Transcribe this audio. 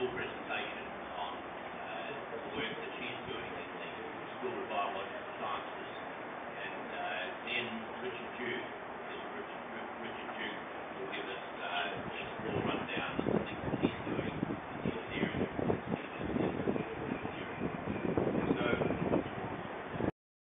full presentation.